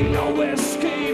no escape.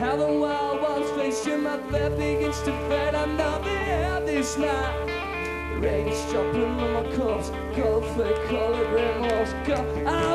How the wild ones face in my bed begins to fade. I know the air this night. The rain is dropping on my cuffs. Go for colour remorse. Go.